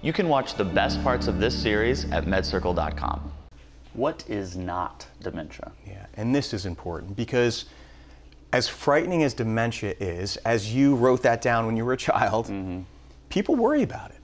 You can watch the best parts of this series at medcircle.com. What is not dementia? Yeah, and this is important because as frightening as dementia is, as you wrote that down when you were a child, mm-hmm. people worry about it.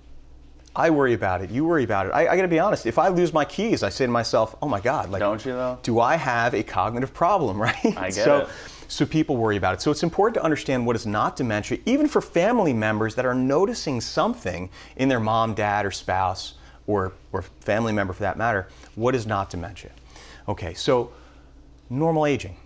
I worry about it. You worry about it. I, I got to be honest. If I lose my keys, I say to myself, "Oh my God!" Like, don't you though? Do I have a cognitive problem? Right? I get so, it. So people worry about it. So it's important to understand what is not dementia, even for family members that are noticing something in their mom, dad, or spouse, or or family member for that matter. What is not dementia? Okay, so normal aging.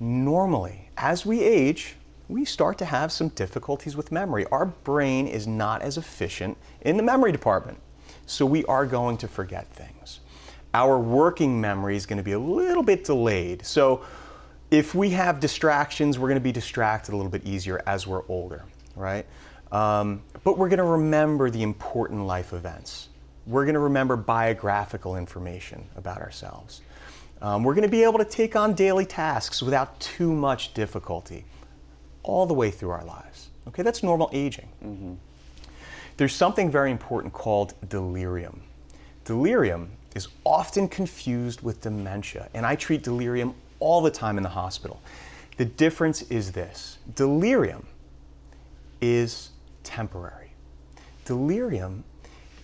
Normally, as we age, we start to have some difficulties with memory. Our brain is not as efficient in the memory department, so we are going to forget things. Our working memory is going to be a little bit delayed. So if we have distractions, we're going to be distracted a little bit easier as we're older, right? Um, but we're going to remember the important life events. We're going to remember biographical information about ourselves. Um, we're going to be able to take on daily tasks without too much difficulty all the way through our lives. Okay, that's normal aging. Mm-hmm. There's something very important called delirium. Delirium is often confused with dementia, and I treat delirium all the time in the hospital. The difference is this delirium is temporary. Delirium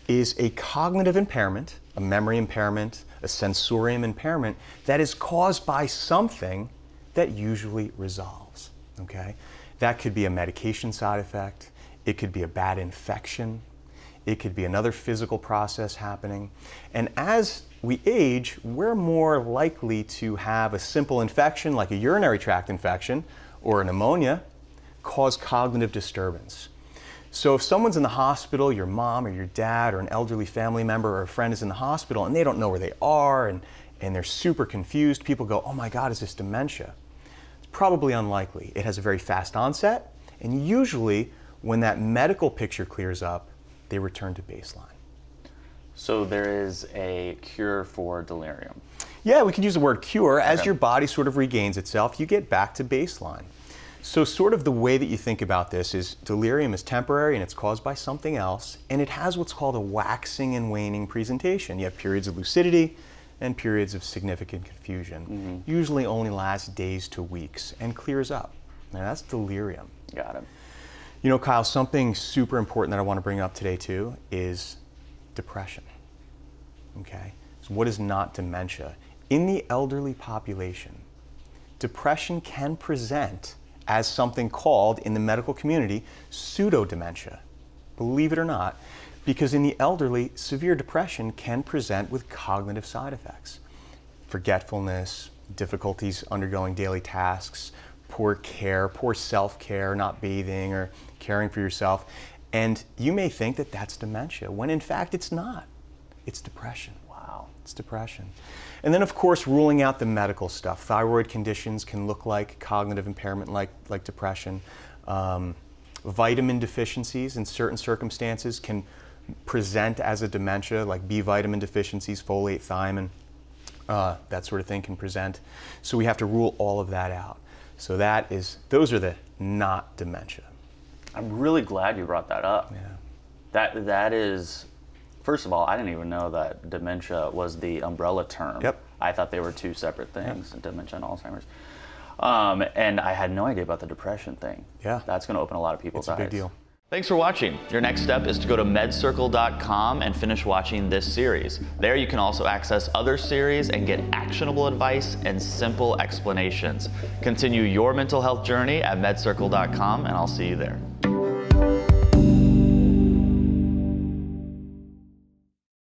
is a cognitive impairment, a memory impairment, a sensorium impairment that is caused by something that usually resolves. Okay? That could be a medication side effect, it could be a bad infection, it could be another physical process happening. And as we age, we're more likely to have a simple infection like a urinary tract infection or a pneumonia cause cognitive disturbance. So if someone's in the hospital, your mom or your dad or an elderly family member or a friend is in the hospital and they don't know where they are and, and they're super confused, people go, oh my God, is this dementia? It's probably unlikely. It has a very fast onset and usually when that medical picture clears up, they return to baseline. So there is a cure for delirium. Yeah, we can use the word cure. As okay. your body sort of regains itself, you get back to baseline. So, sort of the way that you think about this is delirium is temporary and it's caused by something else, and it has what's called a waxing and waning presentation. You have periods of lucidity and periods of significant confusion. Mm-hmm. Usually only lasts days to weeks and clears up. Now, that's delirium. Got it. You know, Kyle, something super important that I want to bring up today too is depression. Okay? So, what is not dementia? In the elderly population, depression can present as something called in the medical community pseudo dementia. Believe it or not, because in the elderly, severe depression can present with cognitive side effects forgetfulness, difficulties undergoing daily tasks, poor care, poor self care, not bathing or caring for yourself. And you may think that that's dementia, when in fact it's not. It's depression. Wow. It's depression. And then, of course, ruling out the medical stuff. Thyroid conditions can look like cognitive impairment, like, like depression. Um, vitamin deficiencies in certain circumstances can present as a dementia, like B vitamin deficiencies, folate, thiamine, uh, that sort of thing can present. So we have to rule all of that out. So that is, those are the not dementia. I'm really glad you brought that up. Yeah. That that is, first of all, I didn't even know that dementia was the umbrella term. Yep. I thought they were two separate things, yep. dementia and Alzheimer's. Um, and I had no idea about the depression thing. Yeah. That's going to open a lot of people's eyes. It's a big deal. Thanks for watching. Your next step is to go to medcircle.com and finish watching this series. There you can also access other series and get actionable advice and simple explanations. Continue your mental health journey at medcircle.com and I'll see you there.